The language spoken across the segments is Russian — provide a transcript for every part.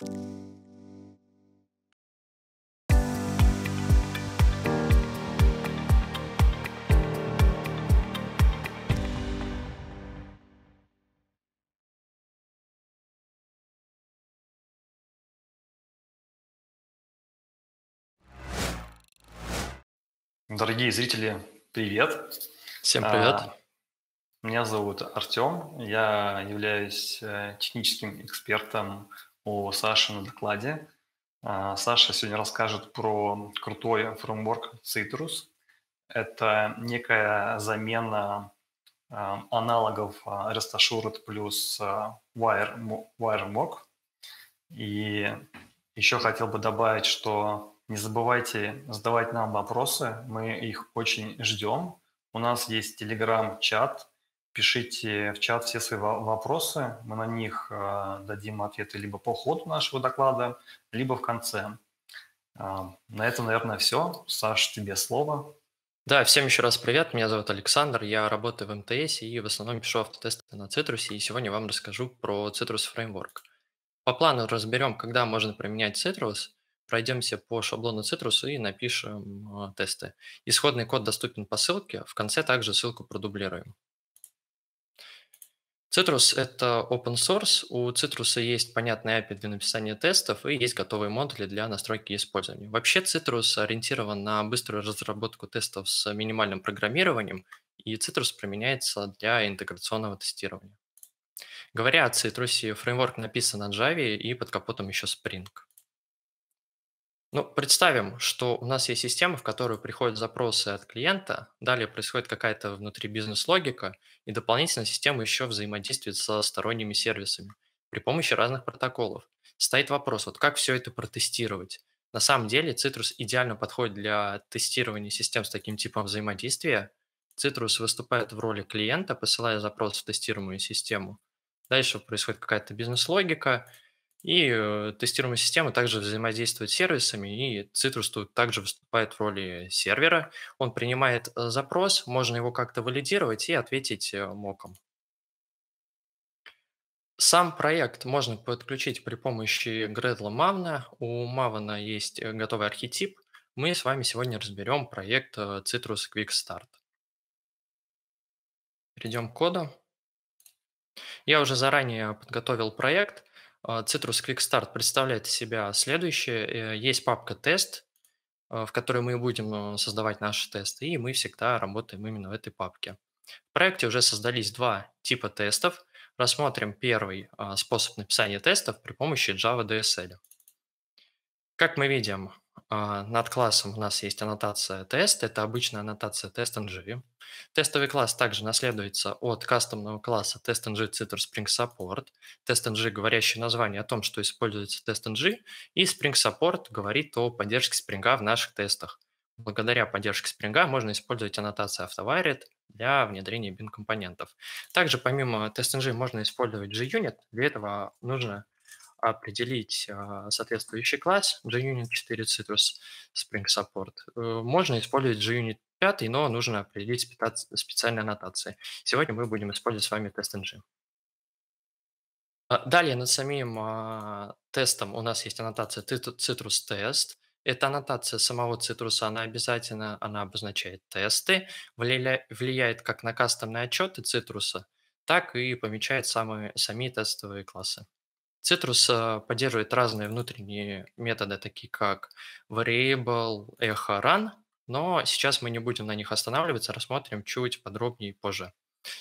Дорогие зрители, привет! Всем привет! А, Меня зовут Артем, я являюсь э, техническим экспертом у Саши на докладе. А, Саша сегодня расскажет про крутой фреймворк Citrus. Это некая замена а, аналогов а, REST Assured плюс Wire, WireMock. И еще хотел бы добавить, что не забывайте задавать нам вопросы, мы их очень ждем. У нас есть телеграм-чат, пишите в чат все свои вопросы, мы на них э, дадим ответы либо по ходу нашего доклада, либо в конце. Э, на этом, наверное, все. Саш, тебе слово. Да, всем еще раз привет, меня зовут Александр, я работаю в МТС и в основном пишу автотесты на Citrus, и сегодня вам расскажу про Citrus Framework. По плану разберем, когда можно применять Citrus – Пройдемся по шаблону Citrus и напишем а, тесты. Исходный код доступен по ссылке, в конце также ссылку продублируем. Citrus – это open source, у Citrus есть понятный API для написания тестов и есть готовые модули для настройки и использования. Вообще Citrus ориентирован на быструю разработку тестов с минимальным программированием, и Citrus применяется для интеграционного тестирования. Говоря о Citrus, фреймворк написан на Java и под капотом еще Spring. Ну, представим, что у нас есть система, в которую приходят запросы от клиента, далее происходит какая-то внутри бизнес-логика, и дополнительно система еще взаимодействует со сторонними сервисами при помощи разных протоколов. Стоит вопрос, вот как все это протестировать? На самом деле Citrus идеально подходит для тестирования систем с таким типом взаимодействия. Citrus выступает в роли клиента, посылая запрос в тестируемую систему. Дальше происходит какая-то бизнес-логика, и э, тестируемая система также взаимодействует с сервисами, и Citrus тут также выступает в роли сервера. Он принимает э, запрос, можно его как-то валидировать и ответить э, моком. Сам проект можно подключить при помощи Gradle Maven. У Maven есть готовый архетип. Мы с вами сегодня разберем проект Citrus Quick Start. Перейдем к коду. Я уже заранее подготовил проект. А, Citrus Quick Start представляет из себя следующее. Э, есть папка «Тест», а, в которой мы будем э, создавать наши тесты, и мы всегда работаем именно в этой папке. В проекте уже создались два типа тестов. Рассмотрим первый а, способ написания тестов при помощи Java DSL. Как мы видим, а, над классом у нас есть аннотация тест, это обычная аннотация test.ng. Тестовый класс также наследуется от кастомного класса test.ng Citrus Spring Support. Test.ng говорящее название о том, что используется test.ng, и Spring Support говорит о поддержке Spring в наших тестах. Благодаря поддержке Spring можно использовать аннотацию AutoWired для внедрения bin-компонентов. Также помимо test.ng можно использовать JUnit. Для этого нужно определить а, соответствующий класс JUnit 4 Citrus Spring Support. Э, можно использовать JUnit 5, но нужно определить специальные аннотации. Сегодня мы будем использовать с вами TestNG. А, далее над самим а, тестом у нас есть аннотация Citrus Test. Эта аннотация самого Citrus, она обязательно, она обозначает тесты, влияет как на кастомные отчеты Citrus, так и помечает самые, сами тестовые классы. Citrus а, поддерживает разные внутренние методы, такие как variable, echo, run, но сейчас мы не будем на них останавливаться, рассмотрим чуть подробнее позже.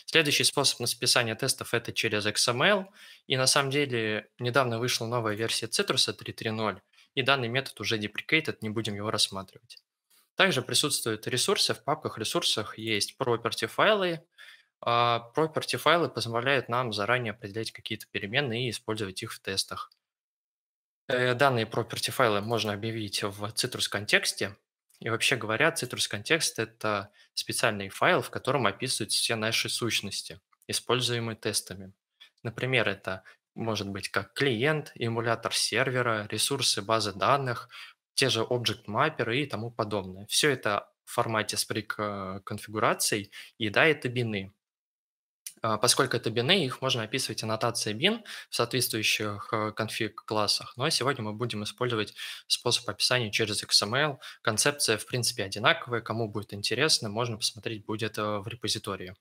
Следующий способ написания тестов – это через XML. И на самом деле недавно вышла новая версия Citrus 3.3.0, и данный метод уже deprecated, не будем его рассматривать. Также присутствуют ресурсы, в папках ресурсах есть property файлы, property файлы позволяют нам заранее определять какие-то переменные и использовать их в тестах. Э, данные property файлы можно объявить в Citrus контексте. И вообще говоря, Citrus контекст – это специальный файл, в котором описываются все наши сущности, используемые тестами. Например, это может быть как клиент, эмулятор сервера, ресурсы базы данных, те же object мапперы и тому подобное. Все это в формате Spring э, конфигураций, и да, это бины. А, поскольку это бины, их можно описывать аннотацией bin в соответствующих э, конфиг-классах. Но сегодня мы будем использовать способ описания через XML. Концепция, в принципе, одинаковая. Кому будет интересно, можно посмотреть будет э, в репозитории.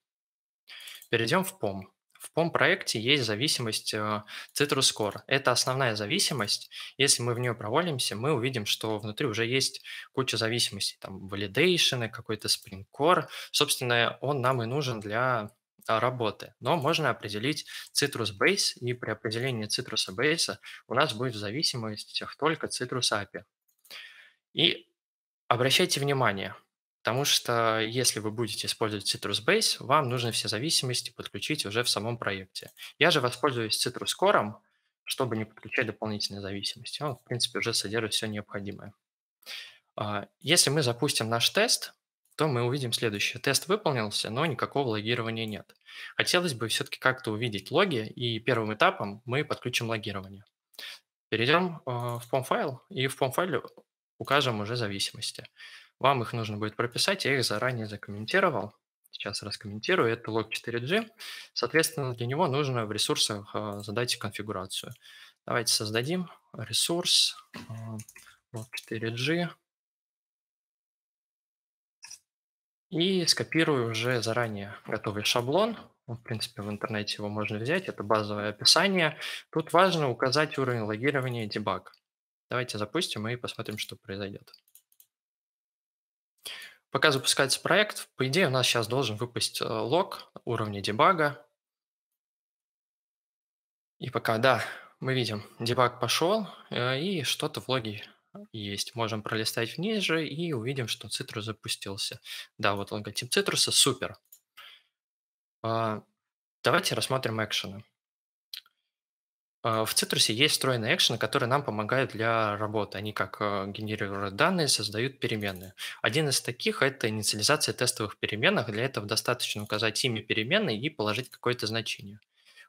Перейдем в POM. В POM-проекте есть зависимость э, Citrus Core. Это основная зависимость. Если мы в нее провалимся, мы увидим, что внутри уже есть куча зависимостей. Там validation, какой-то Spring Core. Собственно, он нам и нужен для работы. Но можно определить Citrus Base, и при определении Citrus Base у нас будет в зависимостях только Citrus API. И обращайте внимание, потому что если вы будете использовать Citrus Base, вам нужно все зависимости подключить уже в самом проекте. Я же воспользуюсь Citrus Core, чтобы не подключать дополнительные зависимости. Он, в принципе, уже содержит все необходимое. А, если мы запустим наш тест, то мы увидим следующее. Тест выполнился, но никакого логирования нет. Хотелось бы все-таки как-то увидеть логи, и первым этапом мы подключим логирование. Перейдем э, в POM-файл, и в POM-файле укажем уже зависимости. Вам их нужно будет прописать, я их заранее закомментировал. Сейчас раскомментирую. Это лог 4G. Соответственно, для него нужно в ресурсах э, задать конфигурацию. Давайте создадим ресурс log э, 4G И скопирую уже заранее готовый шаблон. Ну, в принципе, в интернете его можно взять. Это базовое описание. Тут важно указать уровень логирования и дебаг. Давайте запустим и посмотрим, что произойдет. Пока запускается проект, по идее у нас сейчас должен выпасть э, лог уровня дебага. И пока, да, мы видим, дебаг пошел, э, и что-то в логе есть. Можем пролистать вниз же и увидим, что цитрус запустился. Да, вот логотип цитруса, супер. А, давайте рассмотрим экшены. А, в цитрусе есть встроенные экшены, которые нам помогают для работы. Они как э, генерируют данные, создают переменные. Один из таких – это инициализация тестовых переменных. Для этого достаточно указать имя переменной и положить какое-то значение.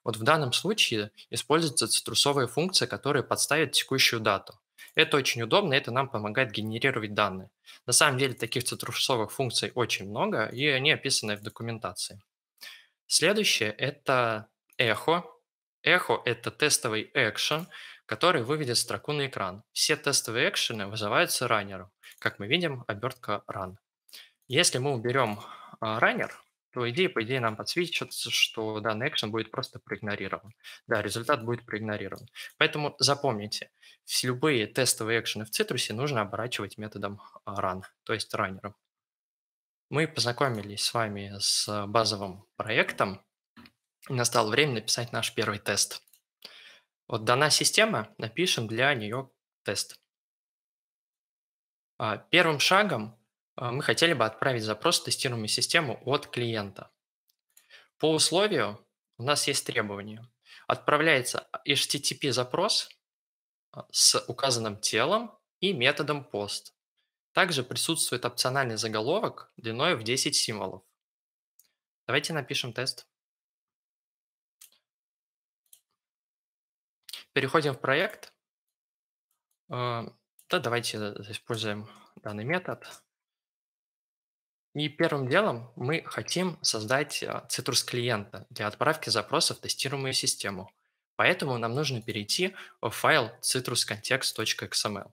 Вот в данном случае используется цитрусовая функция, которая подставит текущую дату. Это очень удобно, это нам помогает генерировать данные. На самом деле таких цитрусовых функций очень много, и они описаны в документации. Следующее – это эхо. Эхо – это тестовый экшен, который выведет строку на экран. Все тестовые экшены вызываются раннером. Как мы видим, обертка run. Если мы уберем раннер, то идея, по идее, нам подсвечивается, что данный экшен будет просто проигнорирован. Да, результат будет проигнорирован. Поэтому запомните, все любые тестовые экшены в цитрусе нужно оборачивать методом а, run, то есть раннером. Мы познакомились с вами с базовым проектом. Настало время написать наш первый тест. Вот дана система, напишем для нее тест. А, первым шагом а, мы хотели бы отправить запрос в тестируемую систему от клиента. По условию у нас есть требование. Отправляется HTTP-запрос а, с указанным телом и методом post. Также присутствует опциональный заголовок длиной в 10 символов. Давайте напишем тест. Переходим в проект. А, да, давайте используем данный метод. И первым делом мы хотим создать а, Citrus клиента для отправки запросов в тестируемую систему. Поэтому нам нужно перейти в файл citruscontext.xml.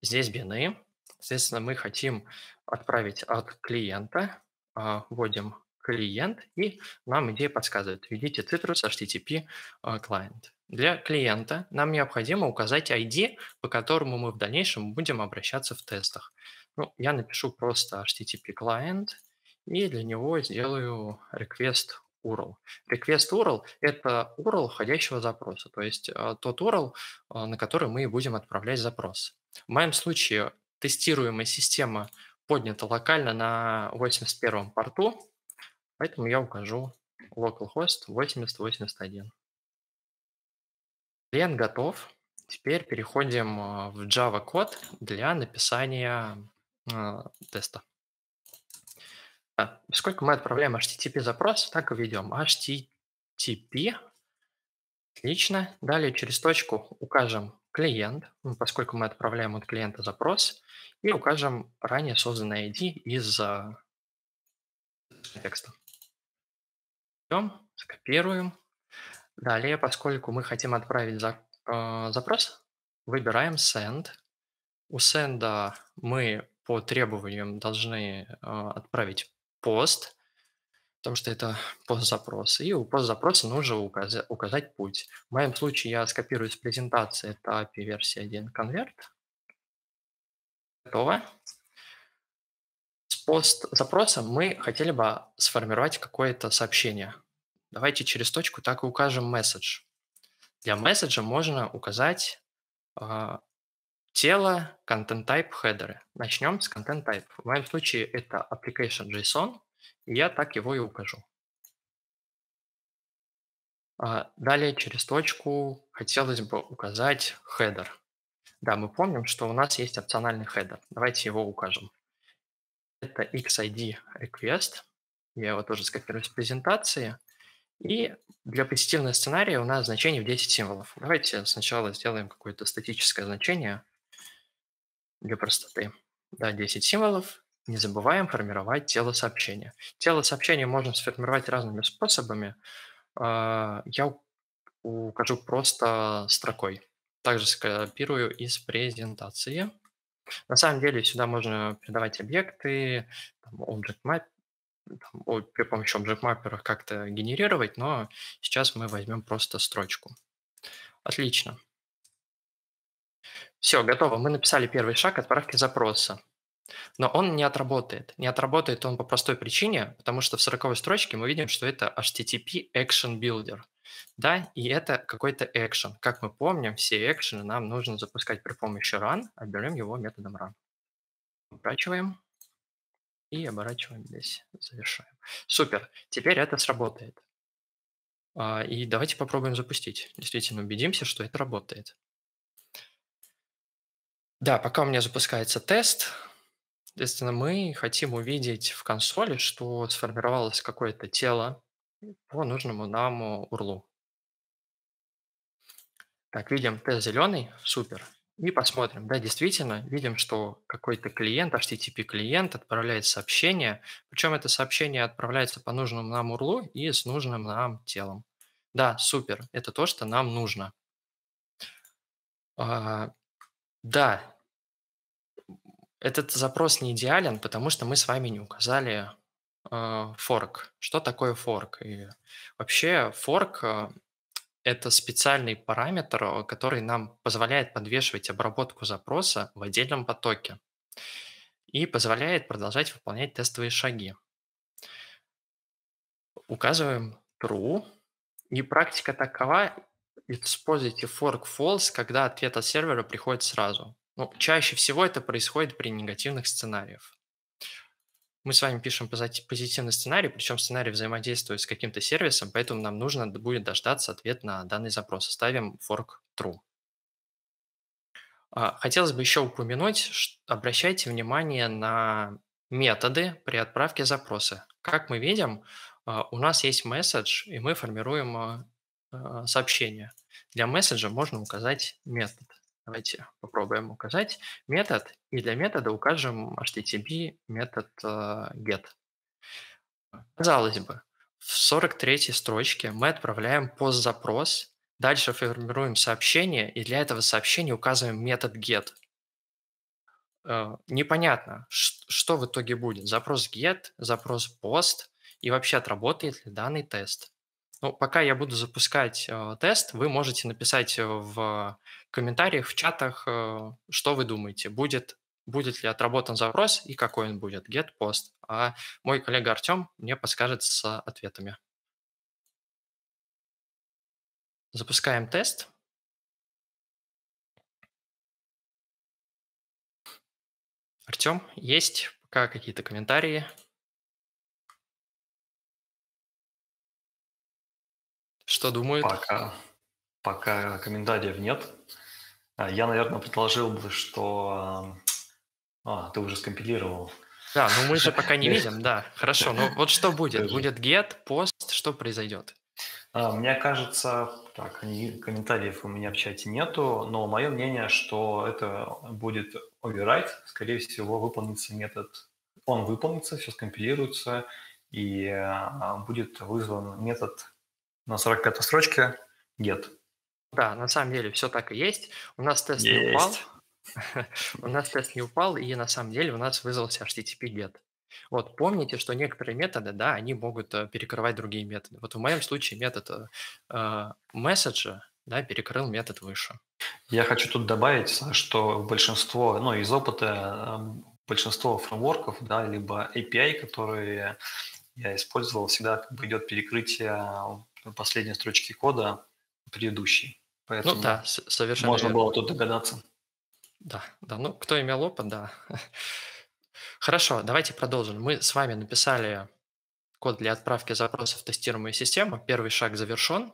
Здесь бины. Соответственно, мы хотим отправить от клиента. А, вводим клиент, и нам идея подсказывает. Введите Citrus HTTP client. Для клиента нам необходимо указать ID, по которому мы в дальнейшем будем обращаться в тестах. Ну, я напишу просто HTTP client и для него сделаю request URL. Request URL – это URL входящего запроса, то есть э, тот URL, э, на который мы будем отправлять запрос. В моем случае тестируемая система поднята локально на 81 порту, поэтому я укажу localhost 8081. Клиент готов. Теперь переходим э, в Java код для написания теста. А, поскольку мы отправляем HTTP запрос, так и ведем HTTP. Отлично. Далее через точку укажем клиент, ну, поскольку мы отправляем от клиента запрос, и укажем ранее созданный ID из а, текста. Идем. скопируем. Далее, поскольку мы хотим отправить за, э, запрос, выбираем send. У send мы по требованиям должны э, отправить пост, потому что это пост-запрос. И у пост-запроса нужно указать, указать путь. В моем случае я скопирую с презентации, это API версия 1 convert. Готово. С пост-запросом мы хотели бы сформировать какое-то сообщение. Давайте через точку так и укажем message. Для месседжа можно указать э, тело, content type, header. Начнем с content type. В моем случае это application JSON, и я так его и укажу. А далее через точку хотелось бы указать header. Да, мы помним, что у нас есть опциональный header. Давайте его укажем. Это xid request. Я его тоже скопирую с презентации. И для позитивного сценария у нас значение в 10 символов. Давайте сначала сделаем какое-то статическое значение для простоты. Да, 10 символов. Не забываем формировать тело сообщения. Тело сообщения можно сформировать разными способами. А, я укажу просто строкой. Также скопирую из презентации. На самом деле сюда можно передавать объекты, там, object map, там, при помощи object mapper как-то генерировать, но сейчас мы возьмем просто строчку. Отлично. Все, готово. Мы написали первый шаг отправки запроса. Но он не отработает. Не отработает он по простой причине, потому что в 40 строчке мы видим, что это HTTP Action Builder. Да, и это какой-то action. Как мы помним, все экшены нам нужно запускать при помощи run, а берем его методом run. Оборачиваем и оборачиваем здесь, завершаем. Супер, теперь это сработает. А, и давайте попробуем запустить. Действительно убедимся, что это работает. Да, пока у меня запускается тест, Соответственно, мы хотим увидеть в консоли, что сформировалось какое-то тело по нужному нам URL. Так, видим тест зеленый, супер. И посмотрим, да, действительно, видим, что какой-то клиент, HTTP-клиент отправляет сообщение, причем это сообщение отправляется по нужному нам URL и с нужным нам телом. Да, супер, это то, что нам нужно. А, да, этот запрос не идеален, потому что мы с вами не указали э, форк. Что такое форк? И вообще форк э, это специальный параметр, э, который нам позволяет подвешивать обработку запроса в отдельном потоке и позволяет продолжать выполнять тестовые шаги. Указываем true, и практика такова, используйте fork false, когда ответ от сервера приходит сразу. Ну, чаще всего это происходит при негативных сценариях. Мы с вами пишем позитивный сценарий, причем сценарий взаимодействует с каким-то сервисом, поэтому нам нужно будет дождаться ответ на данный запрос. Ставим fork true. А, хотелось бы еще упомянуть, обращайте внимание на методы при отправке запроса. Как мы видим, а, у нас есть месседж, и мы формируем а, сообщение. Для месседжа можно указать метод. Давайте попробуем указать метод, и для метода укажем HTTP метод э, get. Казалось бы, в 43 строчке мы отправляем пост-запрос, дальше формируем сообщение, и для этого сообщения указываем метод get. Э, непонятно, что в итоге будет. Запрос get, запрос post, и вообще отработает ли данный тест. Ну, пока я буду запускать э, тест, вы можете написать э, в комментариях, в чатах, э, что вы думаете, будет, будет ли отработан запрос и какой он будет, get, post. А мой коллега Артем мне подскажет с ответами. Запускаем тест. Артем, есть пока какие-то комментарии? Что думают? Пока, пока комментариев нет. А, я, наверное, предложил бы, что... А, ты уже скомпилировал. Да, ну мы же пока не видим, да. Хорошо, ну вот что будет? Будет get, post, что произойдет? А, мне кажется, так, комментариев у меня в чате нету, но мое мнение, что это будет override, скорее всего, выполнится метод, он выполнится, все скомпилируется, и будет вызван метод на 45 строчке get. Да, на самом деле все так и есть. У нас тест есть. не упал. у нас тест не упал, и на самом деле у нас вызвался HTTP get. Вот, помните, что некоторые методы, да, они могут э, перекрывать другие методы. Вот в моем случае метод э, месседжа, да, перекрыл метод выше. Я хочу тут добавить, что большинство, ну, из опыта эм, большинство фреймворков, да, либо API, которые я использовал, всегда как бы идет перекрытие последней строчки кода предыдущей. Ну Поэтому ну да, совершенно можно верно. было тут догадаться. Да, да, ну кто имел опыт, да. Хорошо, давайте продолжим. Мы с вами написали код для отправки запросов в тестируемую систему. Первый шаг завершен.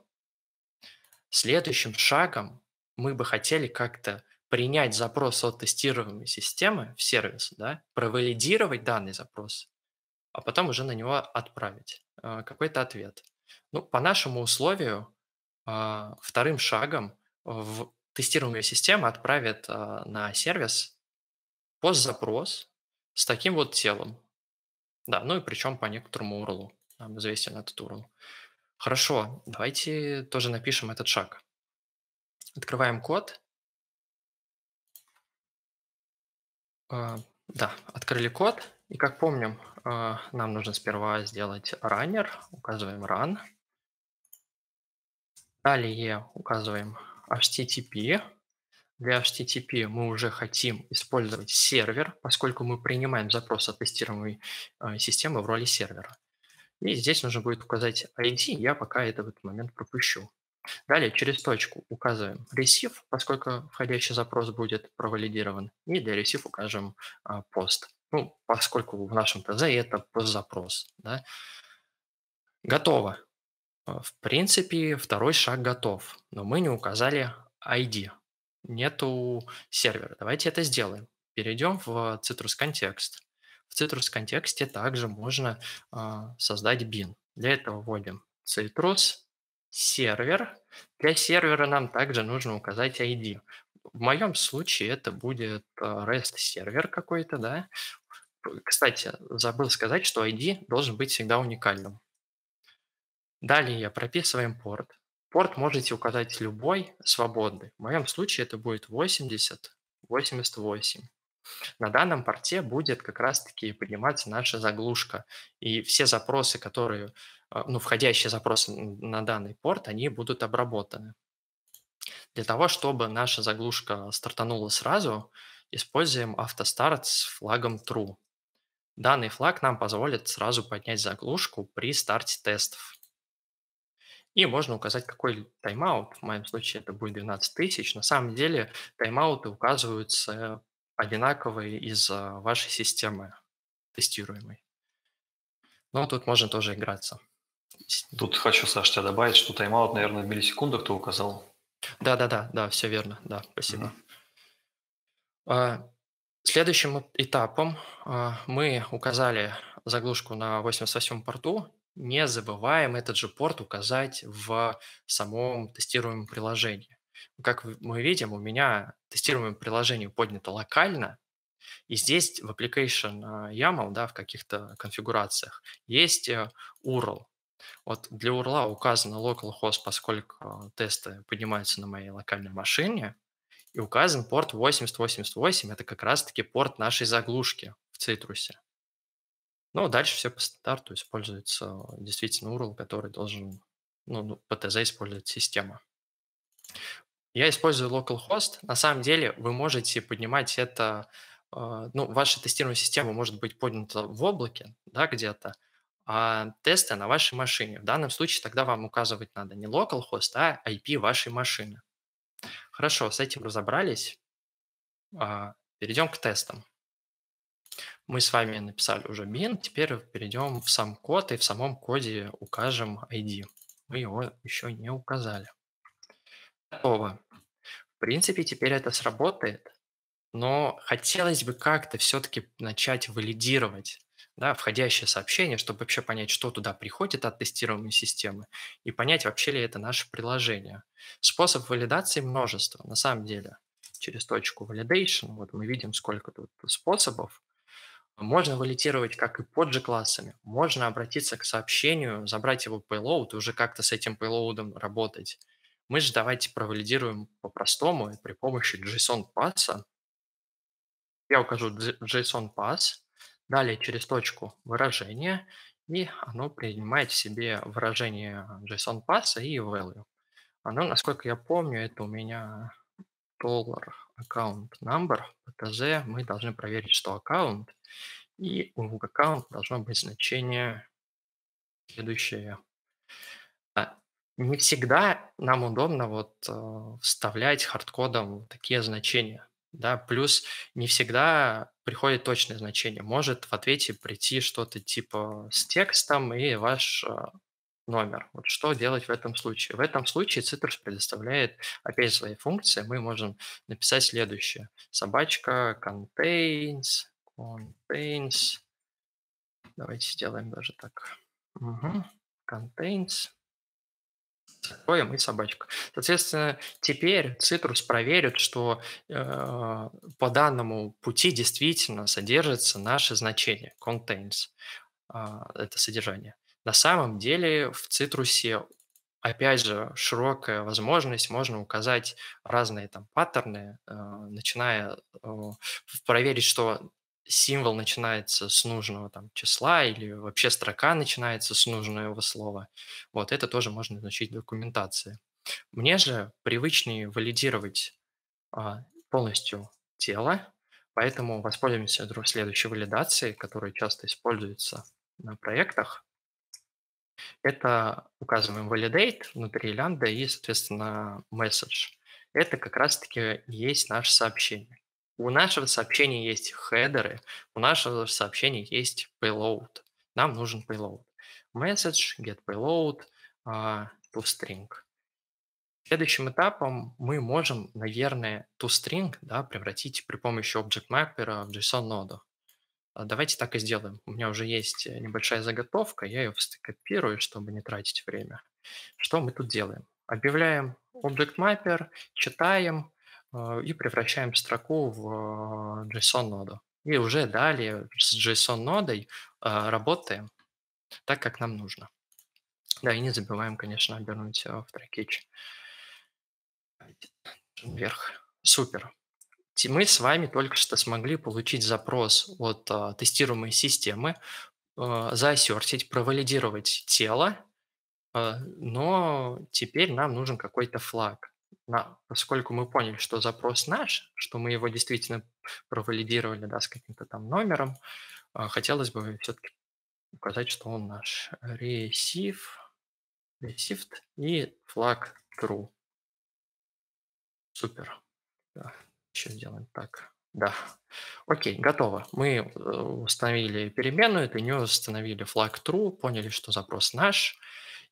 Следующим шагом мы бы хотели как-то принять запрос от тестируемой системы в сервис, да, провалидировать данный запрос, а потом уже на него отправить э, какой-то ответ. Ну, по нашему условию, э, вторым шагом в тестируемая система отправит э, на сервис постзапрос с таким вот телом. Да, ну и причем по некоторому URL. Нам известен этот URL. Хорошо, давайте тоже напишем этот шаг. Открываем код. А, да, открыли код. И как помним, а, нам нужно сперва сделать runner. Указываем run. Далее указываем HTTP. Для HTTP мы уже хотим использовать сервер, поскольку мы принимаем запрос от тестируемой а, системы в роли сервера. И здесь нужно будет указать ID, я пока это в этот момент пропущу. Далее через точку указываем receive, поскольку входящий запрос будет провалидирован, и для receive укажем а, post. Ну, поскольку в нашем ТЗ это постзапрос. Да. Готово. А, в принципе, второй шаг готов, но мы не указали ID. Нету сервера. Давайте это сделаем. Перейдем в Citrus контекст. В Citrus контексте также можно э, создать bin. Для этого вводим Citrus сервер. Для сервера нам также нужно указать ID. В моем случае это будет а, REST сервер какой-то, да. Кстати, забыл сказать, что ID должен быть всегда уникальным. Далее прописываем порт. Порт можете указать любой, свободный. В моем случае это будет 80, 88. На данном порте будет как раз-таки подниматься наша заглушка. И все запросы, которые а, ну, входящие запросы на данный порт, они будут обработаны. Для того, чтобы наша заглушка стартанула сразу, используем автостарт с флагом true. Данный флаг нам позволит сразу поднять заглушку при старте тестов. И можно указать, какой тайм-аут. В моем случае это будет 12 тысяч. На самом деле тайм-ауты указываются одинаковые из вашей системы тестируемой. Но тут можно тоже играться. Тут хочу, Саш, тебя добавить, что тайм-аут, наверное, в миллисекундах ты указал. Да-да-да, да, все верно, да, спасибо. Mm-hmm. Следующим этапом а, мы указали заглушку на 88 порту. Не забываем этот же порт указать в самом тестируемом приложении. Как мы видим, у меня тестируемое приложение поднято локально, и здесь в application а, YAML, да, в каких-то конфигурациях, есть э, URL. Вот для URL указано localhost, поскольку тесты поднимаются на моей локальной машине, и указан порт 8088, это как раз-таки порт нашей заглушки в цитрусе. Ну, дальше все по стандарту используется действительно URL, который должен, ну, ну по ТЗ использовать система. Я использую localhost. На самом деле вы можете поднимать это, а, ну, ваша тестируемая система может быть поднята в облаке, да, где-то, а тесты на вашей машине. В данном случае тогда вам указывать надо не localhost, а IP вашей машины. Хорошо, с этим разобрались. А, перейдем к тестам. Мы с вами написали уже bin, теперь перейдем в сам код и в самом коде укажем ID. Мы его еще не указали. Готово. В принципе, теперь это сработает, но хотелось бы как-то все-таки начать валидировать да, входящее сообщение, чтобы вообще понять, что туда приходит от тестируемой системы, и понять, вообще ли это наше приложение. Способ валидации множество, на самом деле. Через точку validation, вот мы видим, сколько тут способов. Можно валидировать как и под же классами. Можно обратиться к сообщению, забрать его payload и уже как-то с этим payload работать. Мы же давайте провалидируем по-простому при помощи JSON пасса. Я укажу JSON pass, далее через точку выражения, и оно принимает в себе выражение JSON пасса и value. Оно, насколько я помню, это у меня dollar account number, PTZ, мы должны проверить, что аккаунт, и у аккаунта должно быть значение следующее. А, не всегда нам удобно вот э, вставлять хардкодом такие значения. Да, плюс не всегда приходит точное значение. Может в ответе прийти что-то типа с текстом, и ваш э, номер. Вот что делать в этом случае? В этом случае Citrus предоставляет опять свои функции. Мы можем написать следующее. Собачка contains, contains. Давайте сделаем даже так. Угу. Contains. Закроем и собачка. Соответственно, теперь Citrus проверит, что э, по данному пути действительно содержится наше значение contains. Э, это содержание. На самом деле в цитрусе, опять же, широкая возможность, можно указать разные там паттерны, э, начиная э, проверить, что символ начинается с нужного там числа или вообще строка начинается с нужного слова. Вот это тоже можно изучить в документации. Мне же привычнее валидировать а, полностью тело, поэтому воспользуемся следующей валидацией, которая часто используется на проектах. Это указываем validate внутри лямбда и, соответственно, message. Это как раз-таки есть наше сообщение. У нашего сообщения есть хедеры, у нашего сообщения есть payload. Нам нужен payload. Message, get payload, uh, toString. Следующим этапом мы можем, наверное, toString да, превратить при помощи Object Mapper в JSON-ноду. А давайте так и сделаем. У меня уже есть э, небольшая заготовка, я ее копирую, чтобы не тратить время. Что мы тут делаем? Объявляем Object Mapper, читаем и превращаем строку в э, JSON-ноду. И уже далее с JSON-нодой работаем так, как нам нужно. Да, и не забываем, конечно, обернуть в трекетч вверх. Супер мы с вами только что смогли получить запрос от а, тестируемой системы, а, заассертить, провалидировать тело, а, но теперь нам нужен какой-то флаг. На, поскольку мы поняли, что запрос наш, что мы его действительно провалидировали да, с каким-то там номером, а, хотелось бы все-таки указать, что он наш. Receive, received и флаг true. Супер. Да. Еще сделаем так. Да. Окей, готово. Мы э, установили переменную, для нее установили флаг true, поняли, что запрос наш.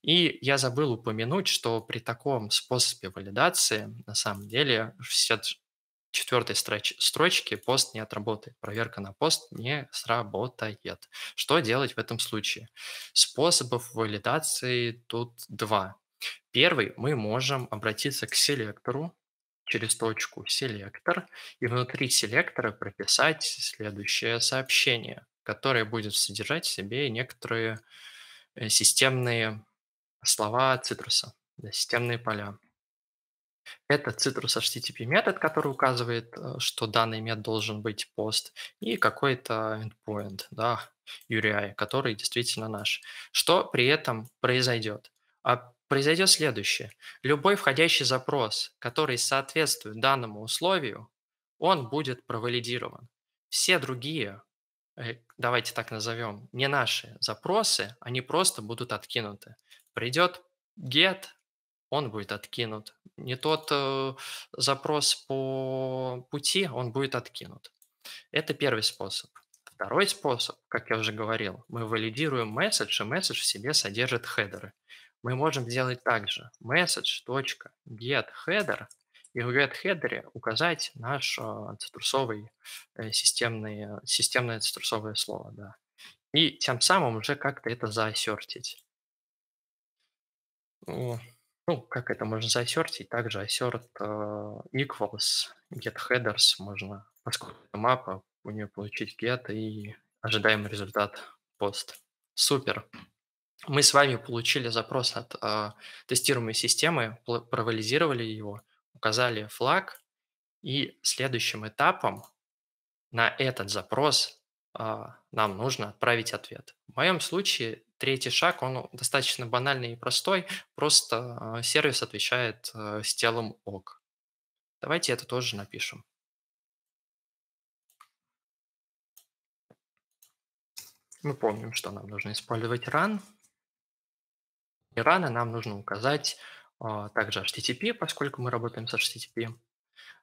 И я забыл упомянуть, что при таком способе валидации на самом деле в 64 строч строчке пост не отработает. Проверка на пост не сработает. Что делать в этом случае? Способов валидации тут два. Первый, мы можем обратиться к селектору через точку селектор и внутри селектора прописать следующее сообщение, которое будет содержать в себе некоторые э, системные слова цитруса, системные поля. Это citrus HTTP метод, который указывает, э, что данный метод должен быть пост, и какой-то endpoint, да, URI, который действительно наш. Что при этом произойдет? А произойдет следующее. Любой входящий запрос, который соответствует данному условию, он будет провалидирован. Все другие, э, давайте так назовем, не наши запросы, они просто будут откинуты. Придет get, он будет откинут. Не тот э, запрос по пути, он будет откинут. Это первый способ. Второй способ, как я уже говорил, мы валидируем месседж, и месседж в себе содержит хедеры мы можем сделать также message.getHeader и в getHeader указать наш э, цитрусовый э, системный, системное цитрусовое слово. Да. И тем самым уже как-то это заосертить. Ну, как это можно заосертить? Также assert э, equals getHeaders можно, поскольку это мапа, у нее получить get и ожидаемый результат пост. Супер. Мы с вами получили запрос от э, тестируемой системы, провализировали его, указали флаг, и следующим этапом на этот запрос нам нужно отправить ответ. В моем случае третий шаг, он достаточно банальный и простой, просто э, сервис отвечает э, с телом ок. Давайте это тоже напишем. Мы помним, что нам нужно использовать run. И run нам нужно указать а, также HTTP, поскольку мы работаем с HTTP.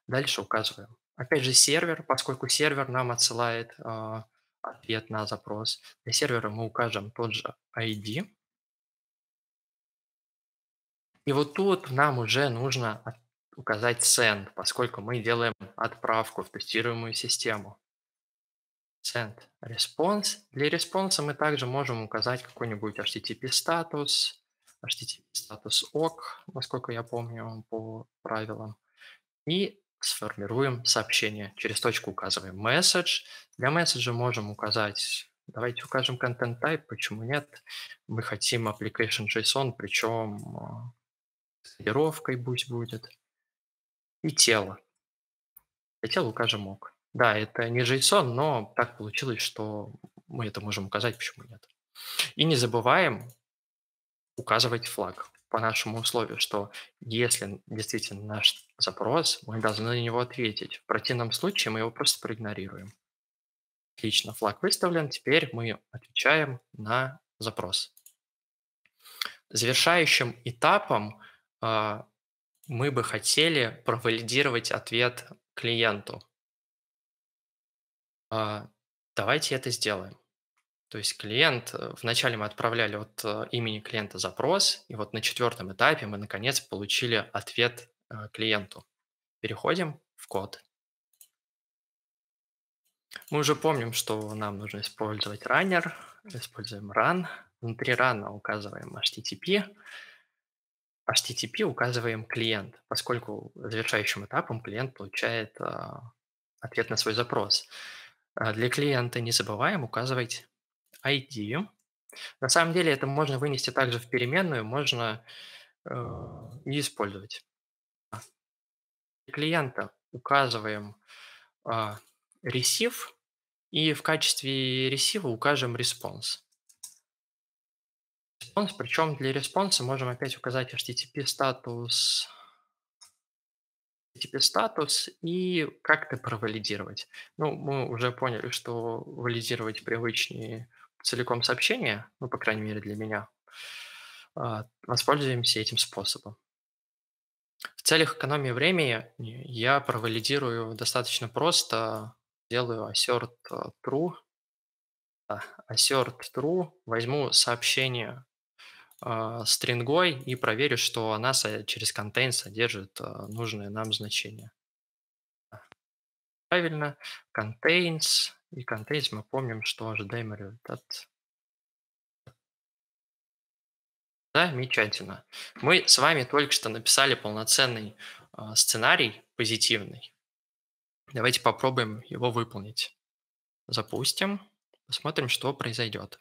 Дальше указываем. Опять же сервер, поскольку сервер нам отсылает а, ответ на запрос. Для сервера мы укажем тот же ID. И вот тут нам уже нужно указать send, поскольку мы делаем отправку в тестируемую систему send response. Для response мы также можем указать какой-нибудь HTTP статус, HTTP статус OK, насколько я помню по правилам. И сформируем сообщение. Через точку указываем message. Для месседжа можем указать, давайте укажем content type, почему нет. Мы хотим application JSON, причем а, с кодировкой пусть будет. И тело. Для тела укажем ок. Да, это не JSON, но так получилось, что мы это можем указать, почему нет. И не забываем указывать флаг по нашему условию, что если действительно наш запрос, мы должны на него ответить. В противном случае мы его просто проигнорируем. Отлично, флаг выставлен. Теперь мы отвечаем на запрос. Завершающим этапом э, мы бы хотели провалидировать ответ клиенту. А, давайте это сделаем. То есть клиент, э, вначале мы отправляли от э, имени клиента запрос, и вот на четвертом этапе мы наконец получили ответ э, клиенту. Переходим в код. Мы уже помним, что нам нужно использовать раннер. Используем run. Внутри run указываем HTTP. HTTP указываем клиент, поскольку завершающим этапом клиент получает ответ на свой запрос. Для клиента не забываем указывать ID. На самом деле это можно вынести также в переменную, можно э, и использовать. Клиента указываем э, receive и в качестве receive укажем response. Response, причем для response можем опять указать HTTP статус HTTP статус и как-то провалидировать. Ну, мы уже поняли, что валидировать привычнее целиком сообщение, ну, по крайней мере, для меня. А, воспользуемся этим способом. В целях экономии времени я провалидирую достаточно просто, делаю assert true, assert true, возьму сообщение а, стрингой и проверю, что она через contain содержит а, нужное нам значение. Правильно, contains и contains мы помним, что ожидаемый результат. Замечательно. Мы с вами только что написали полноценный э, сценарий позитивный. Давайте попробуем его выполнить. Запустим, посмотрим, что произойдет.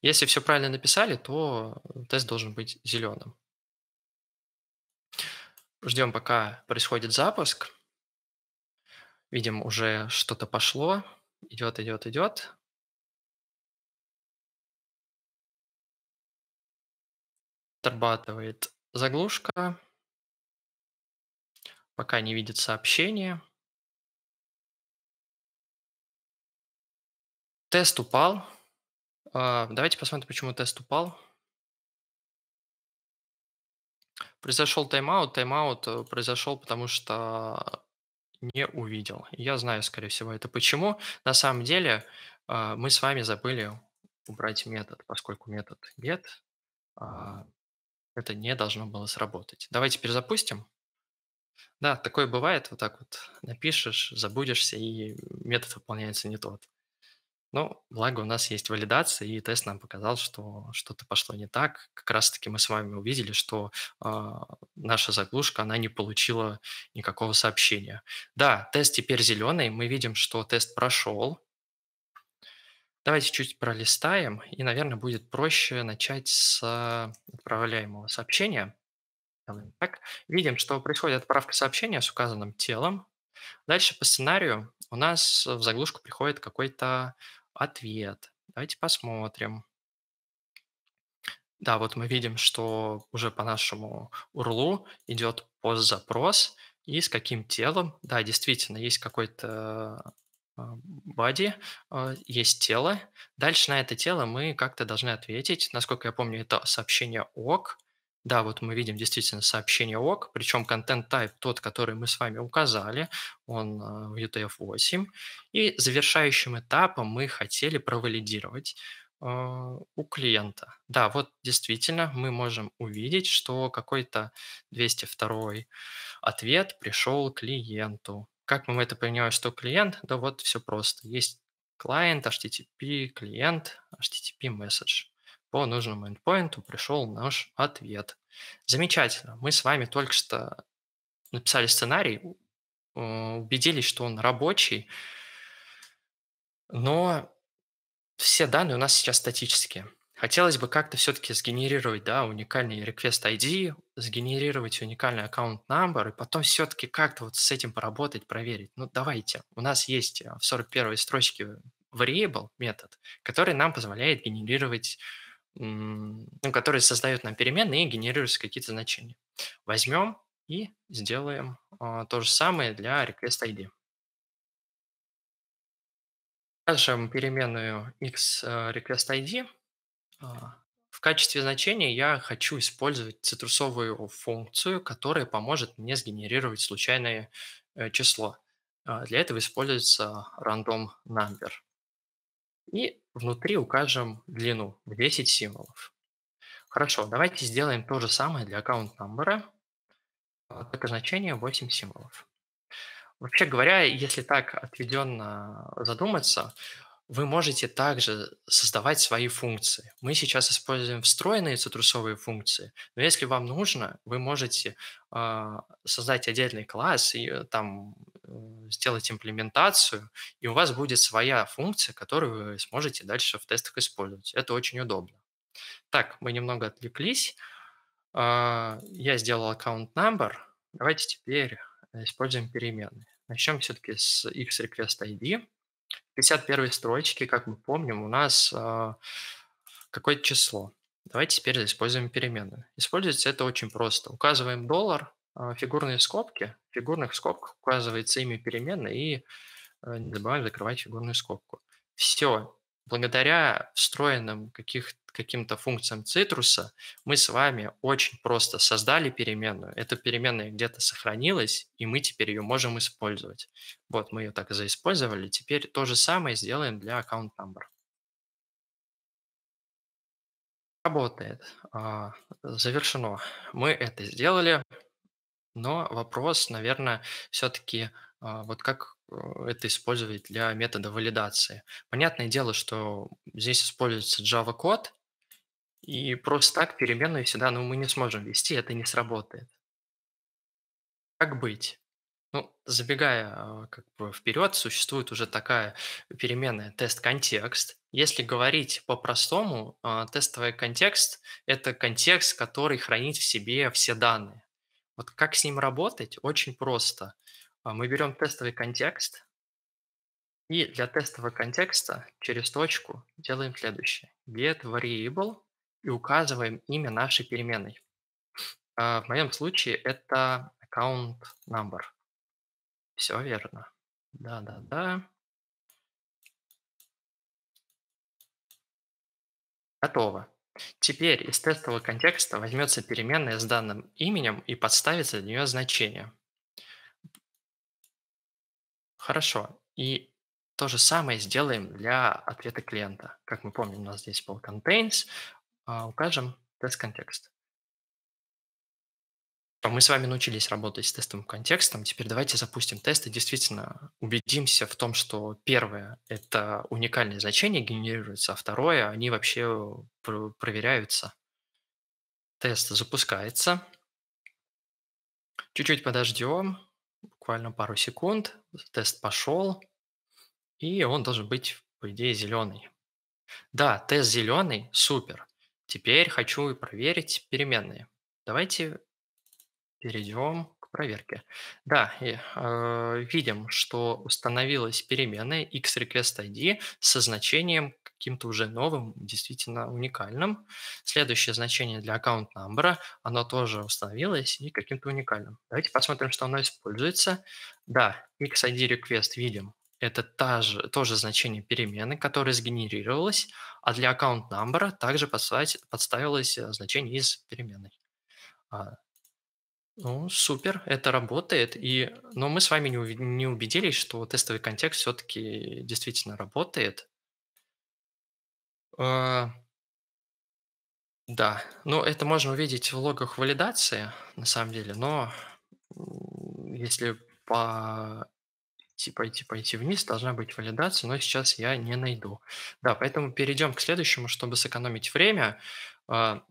Если все правильно написали, то тест должен быть зеленым. Ждем, пока происходит запуск. Видим, уже что-то пошло. Идет, идет, идет. Отрабатывает заглушка. Пока не видит сообщения. Тест упал. А, давайте посмотрим, почему тест упал. Произошел тайм-аут. Тайм-аут э, произошел, потому что не увидел. Я знаю, скорее всего, это почему. На самом деле а, мы с вами забыли убрать метод, поскольку метод get а, это не должно было сработать. Давайте перезапустим. Да, такое бывает, вот так вот напишешь, забудешься, и метод выполняется не тот. Ну, благо у нас есть валидация, и тест нам показал, что что-то пошло не так. Как раз-таки мы с вами увидели, что а, наша заглушка, она не получила никакого сообщения. Да, тест теперь зеленый, мы видим, что тест прошел. Давайте чуть пролистаем, и, наверное, будет проще начать с отправляемого сообщения. Так, видим, что происходит отправка сообщения с указанным телом. Дальше по сценарию у нас в заглушку приходит какой-то ответ. Давайте посмотрим. Да, вот мы видим, что уже по нашему URL идет пост-запрос, и с каким телом. Да, действительно, есть какой-то а, body, а, есть тело. Дальше на это тело мы как-то должны ответить. Насколько я помню, это сообщение ок. Да, вот мы видим действительно сообщение ок, причем контент type тот, который мы с вами указали, он а, в UTF-8. И завершающим этапом мы хотели провалидировать у клиента. Да, вот действительно мы можем увидеть, что какой-то 202 ответ пришел клиенту. Как мы это понимаем, что клиент? Да вот все просто. Есть клиент, HTTP, клиент, HTTP message. По нужному endpoint пришел наш ответ. Замечательно. Мы с вами только что написали сценарий, убедились, что он рабочий, но все данные у нас сейчас статические. Хотелось бы как-то все-таки сгенерировать, да, уникальный request ID, сгенерировать уникальный аккаунт number, и потом все-таки как-то вот с этим поработать, проверить. Ну, давайте. У нас есть э, в 41 строчке variable метод, который нам позволяет генерировать, ну, который создает нам переменные и генерирует какие-то значения. Возьмем и сделаем а, то же самое для request ID. Скажем переменную x э, request ID а, в качестве значения я хочу использовать цитрусовую функцию, которая поможет мне сгенерировать случайное э, число. А, для этого используется random number. И внутри укажем длину в 10 символов. Хорошо, давайте сделаем то же самое для аккаунт number. Это значение 8 символов. Вообще говоря, если так отведенно задуматься, вы можете также создавать свои функции. Мы сейчас используем встроенные цитрусовые функции, но если вам нужно, вы можете э, создать отдельный класс и э, там э, сделать имплементацию, и у вас будет своя функция, которую вы сможете дальше в тестах использовать. Это очень удобно. Так, мы немного отвлеклись. Э, я сделал аккаунт number. Давайте теперь используем переменные. Начнем все-таки с xRequestID. В 51 строчке, как мы помним, у нас э, какое-то число. Давайте теперь используем переменную. Используется это очень просто. Указываем доллар, э, фигурные скобки. В фигурных скобках указывается имя переменной и э, не забываем закрывать фигурную скобку. Все. Благодаря встроенным каких, каким-то функциям цитруса мы с вами очень просто создали переменную. Эта переменная где-то сохранилась, и мы теперь ее можем использовать. Вот мы ее так заиспользовали. Теперь то же самое сделаем для аккаунт number. Работает. А, завершено. Мы это сделали, но вопрос, наверное, все-таки а, вот как э, это использовать для метода валидации. Понятное дело, что здесь используется Java-код, и просто так переменную всегда ну, мы не сможем ввести, это не сработает. Как быть? Ну, забегая а, как бы вперед, существует уже такая переменная тест-контекст. Если говорить по-простому, а, тестовый контекст– это контекст, который хранит в себе все данные. Вот как с ним работать? Очень просто. А, мы берем тестовый контекст, и для тестового контекста через точку делаем следующее. get variable и указываем имя нашей переменной. А, в моем случае это account number. Все верно. Да-да-да. Готово. Теперь из тестового контекста возьмется переменная с данным именем и подставится для нее значение. Хорошо. И то же самое сделаем для ответа клиента. Как мы помним, у нас здесь был contains, укажем тест-контекст. Мы с вами научились работать с тестовым контекстом. Теперь давайте запустим тест и действительно убедимся в том, что первое– это уникальные значения генерируются, а второе– они вообще проверяются. Тест запускается. Чуть-чуть подождем, буквально пару секунд. Тест пошел, и он должен быть, по идее, зеленый. Да, тест зеленый, супер. Теперь хочу проверить переменные. Давайте перейдем к проверке. Да, и, э, видим, что установилась переменная xRequestID со значением каким-то уже новым, действительно уникальным. Следующее значение для аккаунт number, оно тоже установилось и каким-то уникальным. Давайте посмотрим, что оно используется. Да, xID request видим, это та же, тоже значение перемены, которая сгенерировалась, а для аккаунт number также подставилось э, значение из переменной. А, ну, супер, это работает. И, но мы с вами не, не убедились, что тестовый контекст все-таки действительно работает. А, да, ну это можно увидеть в логах валидации, на самом деле, но если по идти, пойти, пойти вниз, должна быть валидация, но сейчас я не найду. Да, поэтому перейдем к следующему, чтобы сэкономить время. А,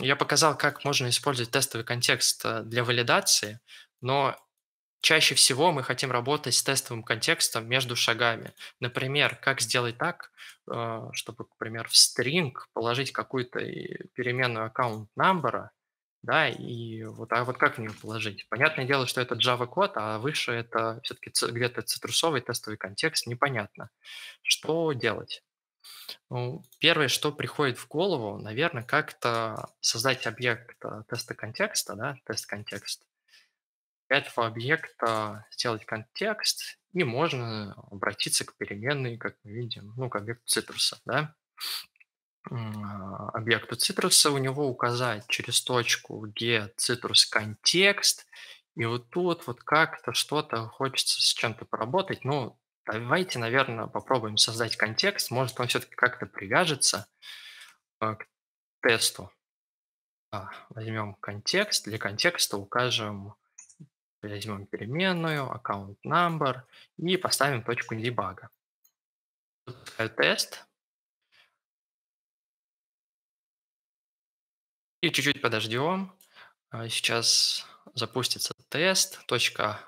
я показал, как можно использовать тестовый контекст э, для валидации, но чаще всего мы хотим работать с тестовым контекстом между шагами. Например, как сделать так, э, чтобы, например, в string положить какую-то переменную аккаунт number, да, и вот, а вот как в нее положить? Понятное дело, что это Java-код, а выше это все-таки где-то цитрусовый тестовый контекст, непонятно. Что делать? Ну, первое, что приходит в голову, наверное, как-то создать объект э, теста контекста, да, тест-контекст. Этого объекта сделать контекст, и можно обратиться к переменной, как мы видим, ну, к объекту цитруса, да. А, объекту цитруса у него указать через точку get citrus контекст, и вот тут вот как-то что-то хочется с чем-то поработать. Ну, Давайте, наверное, попробуем создать контекст. Может, он все-таки как-то привяжется э, к тесту. А, возьмем контекст. Для контекста укажем, возьмем переменную, аккаунт number и поставим точку дебага. Тест. И чуть-чуть подождем. А, сейчас запустится тест. Точка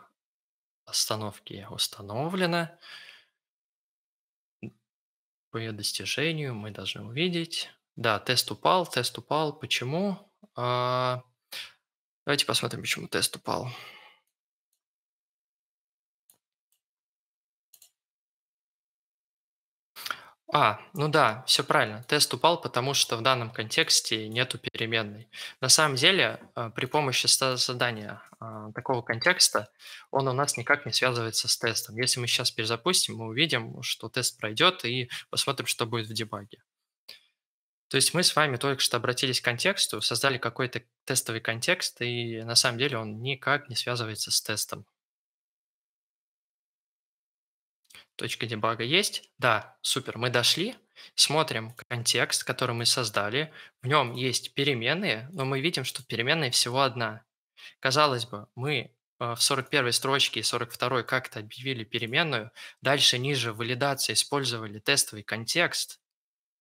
остановки установлена. По достижению мы должны увидеть. Да, тест упал, тест упал. Почему? А, давайте посмотрим, почему тест упал. А, ну да, все правильно. Тест упал, потому что в данном контексте нету переменной. На самом деле, э, при помощи задания а, такого контекста он у нас никак не связывается с тестом. Если мы сейчас перезапустим, мы увидим, что тест пройдет и посмотрим, что будет в дебаге. То есть мы с вами только что обратились к контексту, создали какой-то тестовый контекст, и на самом деле он никак не связывается с тестом. Точка дебага есть? Да, супер, мы дошли. Смотрим контекст, который мы создали. В нем есть переменные, но мы видим, что переменная всего одна. Казалось бы, мы э, в 41 строчке и 42 как-то объявили переменную, дальше ниже валидации использовали тестовый контекст,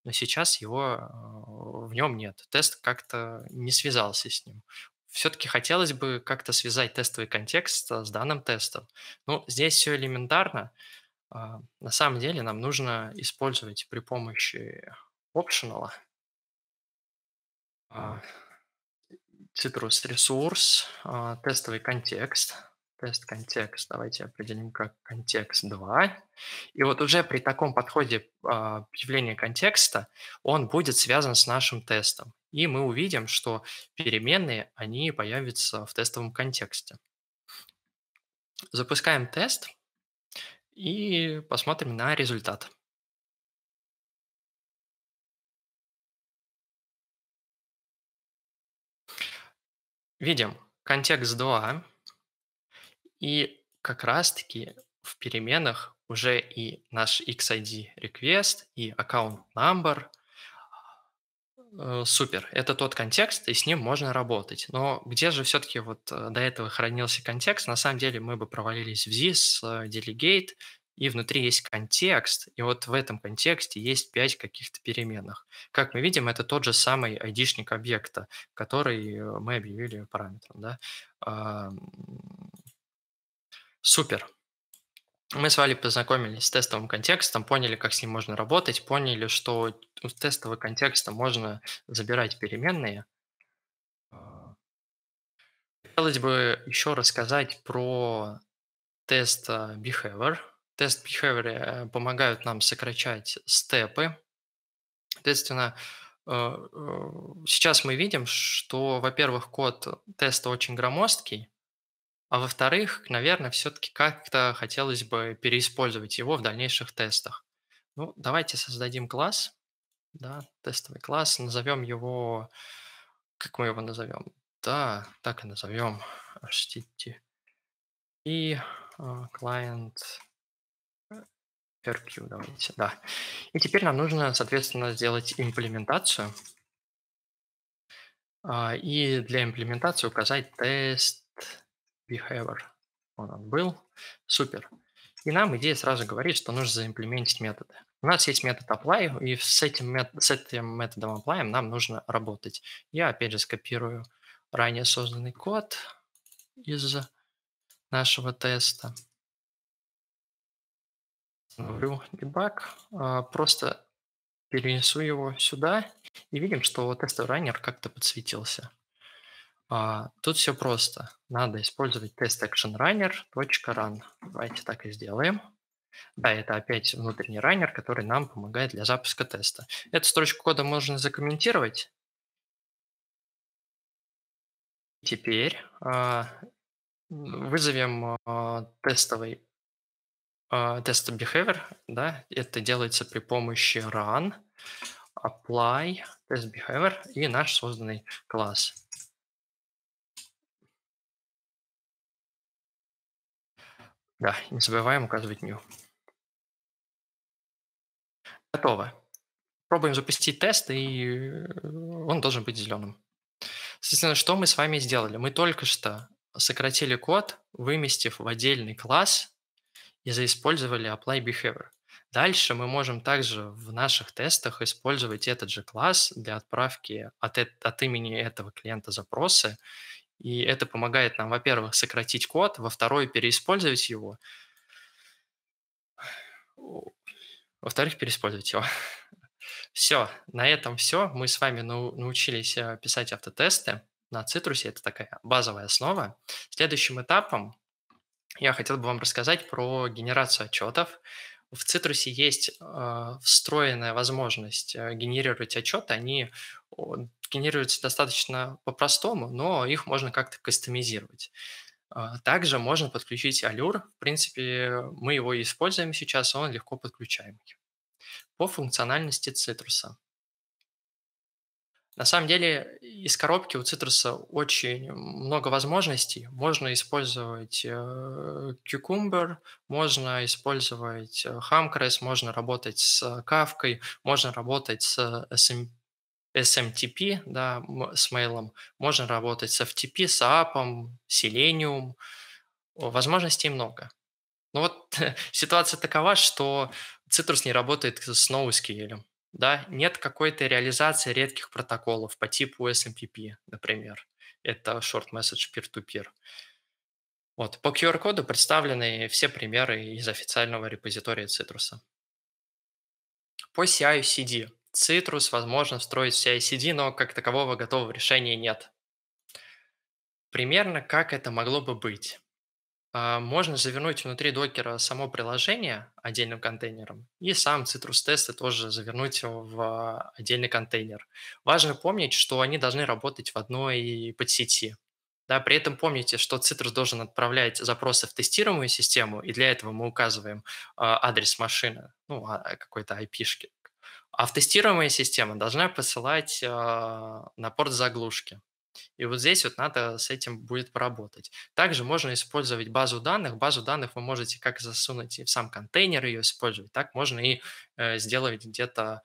но сейчас его э, в нем нет. Тест как-то не связался с ним. Все-таки хотелось бы как-то связать тестовый контекст с данным тестом. Ну, здесь все элементарно. А, на самом деле нам нужно использовать при помощи optional а, Citrus Resource, а, тестовый контекст, тест контекст, давайте определим как контекст 2. И вот уже при таком подходе объявления контекста он будет связан с нашим тестом. И мы увидим, что переменные, они появятся в тестовом контексте. Запускаем тест и посмотрим на результат. Видим контекст 2, и как раз-таки в переменах уже и наш xid request, и account number супер. Это тот контекст, и с ним можно работать. Но где же все-таки вот э, до этого хранился контекст? На самом деле мы бы провалились в ZIS, э, Delegate, и внутри есть контекст, и вот в этом контексте есть пять каких-то переменных. Как мы видим, это тот же самый айдишник объекта, который мы объявили параметром. Да? Супер. Мы с Валей познакомились с тестовым контекстом, поняли, как с ним можно работать, поняли, что у тестового контекста можно забирать переменные. Хотелось бы еще рассказать про тест а, behavior. Тест behavior э, помогают нам сокращать степы. Соответственно, э, э, сейчас мы видим, что, во-первых, код теста очень громоздкий, а во-вторых, наверное, все-таки как-то хотелось бы переиспользовать его в дальнейших тестах. Ну, давайте создадим класс, да, тестовый класс, назовем его, как мы его назовем? Да, так и назовем, HTTP uh, client RQ, давайте, да. И теперь нам нужно, соответственно, сделать имплементацию. Uh, и для имплементации указать тест behavior. Вот он был. Супер. И нам идея сразу говорит, что нужно заимплементить методы. У нас есть метод apply, и с этим, мет с этим методом apply нам нужно работать. Я опять же скопирую ранее созданный код из нашего теста. Говорю debug, а, просто перенесу его сюда, и видим, что тестовый раннер как-то подсветился. А, тут все просто. Надо использовать тест action runner.run. Давайте так и сделаем. Да, это опять внутренний раннер, который нам помогает для запуска теста. Эту строчку кода можно закомментировать. Теперь а, вызовем а, тестовый а, тест behavior. Да, это делается при помощи run, apply, test behavior и наш созданный класс. Да, не забываем указывать new. Готово. Пробуем запустить тест, и э, он должен быть зеленым. Соответственно, что мы с вами сделали? Мы только что сократили код, выместив в отдельный класс и заиспользовали apply behavior. Дальше мы можем также в наших тестах использовать этот же класс для отправки от, от имени этого клиента запросы и это помогает нам, во-первых, сократить код, во-вторых, переиспользовать его. Во-вторых, переиспользовать его. Все, на этом все. Мы с вами научились э, писать автотесты на цитрусе. Это такая базовая основа. Следующим этапом я хотел бы вам рассказать про генерацию отчетов. В цитрусе есть э, встроенная возможность э, генерировать отчеты. Они генерируются достаточно по-простому, но их можно как-то кастомизировать. А, также можно подключить Allure. В принципе, мы его используем сейчас, он легко подключаемый. По функциональности цитруса. На самом деле из коробки у цитруса очень много возможностей. Можно использовать э, Cucumber, можно использовать э, Hamcrest, можно работать с Kafka, можно работать с SMTP, да, с мейлом, можно работать с FTP, с AAP, Selenium. Возможностей много. Но вот ситуация такова, что Citrus не работает с NoSQL. Да? Нет какой-то реализации редких протоколов по типу SMTP, например. Это Short Message Peer-to-Peer. Вот. По QR-коду представлены все примеры из официального репозитория Citrus. По CI-CD Citrus возможно встроить в CI-CD, но как такового готового решения нет. Примерно как это могло бы быть? А, можно завернуть внутри докера само приложение отдельным контейнером и сам Citrus тесты тоже завернуть в отдельный контейнер. Важно помнить, что они должны работать в одной подсети. Да, при этом помните, что Citrus должен отправлять запросы в тестируемую систему, и для этого мы указываем а, адрес машины, ну, а, какой-то IP-шки. А в тестируемая система должна посылать на порт заглушки. И вот здесь вот надо с этим будет поработать. Также можно использовать базу данных. Базу данных вы можете как засунуть и в сам контейнер ее использовать, так можно и э, сделать где-то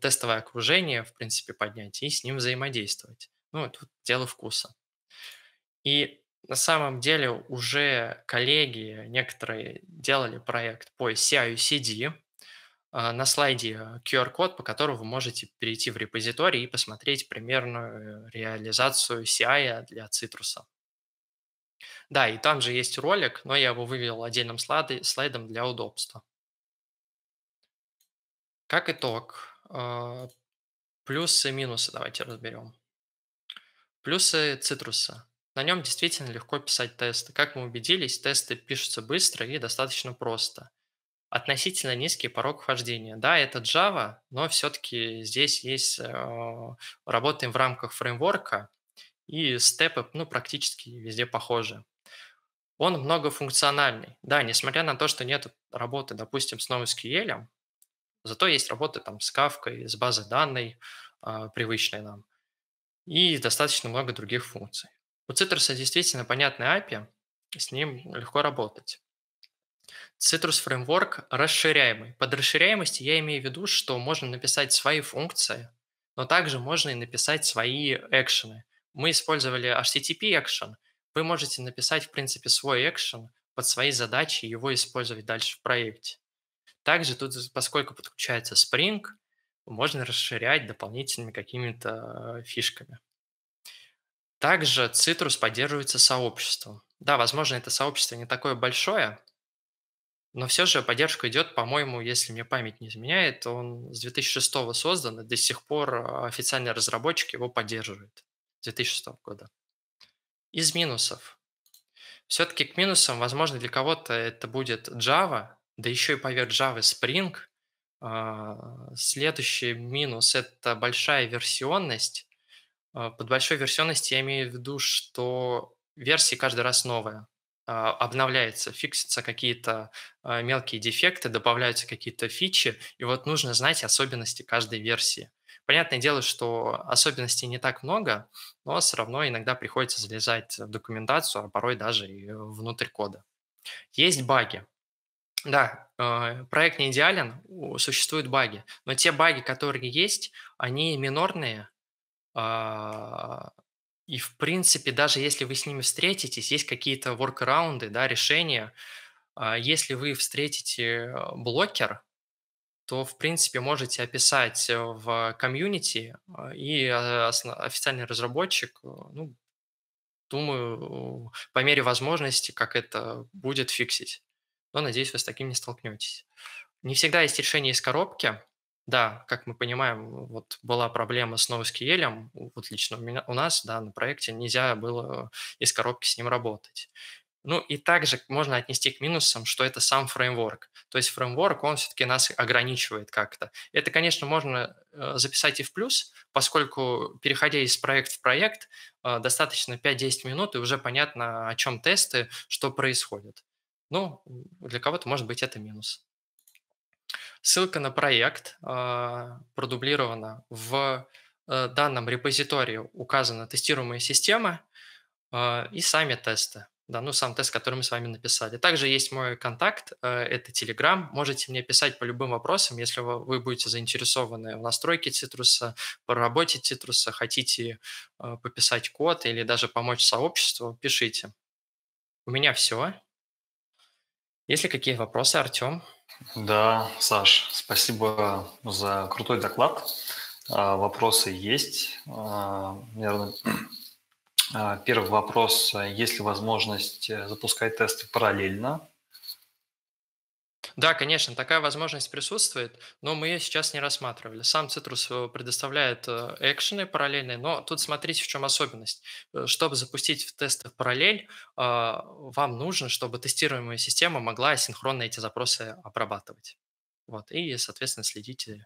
тестовое окружение, в принципе, поднять и с ним взаимодействовать. Ну, это дело вкуса. И на самом деле уже коллеги некоторые делали проект по CI-CD. А, на слайде QR-код, по которому вы можете перейти в репозиторий и посмотреть примерную реализацию CI для цитруса. Да, и там же есть ролик, но я его вывел отдельным слайдом для удобства. Как итог, а, плюсы и минусы давайте разберем. Плюсы цитруса. На нем действительно легко писать тесты. Как мы убедились, тесты пишутся быстро и достаточно просто. Относительно низкий порог вхождения. Да, это Java, но все-таки здесь есть, э, работаем в рамках фреймворка, и степы ну, практически везде похожи. Он многофункциональный. Да, несмотря на то, что нет работы, допустим, с NoSQL, зато есть работа там с Kafka, с базой данной, э, привычной нам, и достаточно много других функций. У Citrus действительно понятный API, с ним легко работать. Citrus Framework расширяемый. Под расширяемостью я имею в виду, что можно написать свои функции, но также можно и написать свои экшены. Мы использовали HTTP action. Вы можете написать, в принципе, свой экшен под свои задачи и его использовать дальше в проекте. Также тут, поскольку подключается Spring, можно расширять дополнительными какими-то фишками. Также Citrus поддерживается сообществом. Да, возможно, это сообщество не такое большое, но все же поддержка идет, по-моему, если мне память не изменяет, он с 2006 создан, и до сих пор а, официальный разработчик его поддерживает. С 2006 года. Из минусов. Все-таки к минусам, возможно, для кого-то это будет Java, да еще и поверх Java Spring. А, следующий минус – это большая версионность. А, под большой версионностью я имею в виду, что версии каждый раз новая, обновляется, фиксятся какие-то а, мелкие дефекты, добавляются какие-то фичи, и вот нужно знать особенности каждой версии. Понятное дело, что особенностей не так много, но все равно иногда приходится залезать в документацию, а порой даже и внутрь кода. Есть баги. Да, проект не идеален, существуют баги, но те баги, которые есть, они минорные, а, и, в принципе, даже если вы с ними встретитесь, есть какие-то воркараунды, да, решения. А, если вы встретите а, блокер, то, в принципе, можете описать в комьюнити, и официальный разработчик, ну, думаю, по мере возможности, как это будет фиксить. Но, надеюсь, вы с таким не столкнетесь. Не всегда есть решение из коробки, да, как мы понимаем, вот была проблема с NoSQL, вот лично у, меня, у нас, да, на проекте нельзя было из коробки с ним работать. Ну и также можно отнести к минусам, что это сам фреймворк. То есть фреймворк, он все-таки нас ограничивает как-то. Это, конечно, можно э, записать и в плюс, поскольку, переходя из проекта в проект, э, достаточно 5-10 минут, и уже понятно, о чем тесты, что происходит. Ну, для кого-то, может быть, это минус. Ссылка на проект а, продублирована в э, данном репозитории указана тестируемая система а, и сами тесты. Да, ну, сам тест, который мы с вами написали. Также есть мой контакт, э, это Telegram. Можете мне писать по любым вопросам, если вы будете заинтересованы в настройке цитруса, по работе цитруса, хотите э, пописать код или даже помочь сообществу, пишите. У меня все. Есть ли какие вопросы, Артем? Да, Саш, спасибо за крутой доклад. А, вопросы есть. А, наверное, а, первый вопрос. Есть ли возможность э, запускать тесты параллельно? Да, конечно, такая возможность присутствует, но мы ее сейчас не рассматривали. Сам Citrus э, предоставляет э, экшены параллельные, но тут смотрите, в чем особенность. Э, чтобы запустить в тесты в параллель, а, вам нужно, чтобы тестируемая система могла синхронно эти запросы обрабатывать. Вот, и, соответственно, следите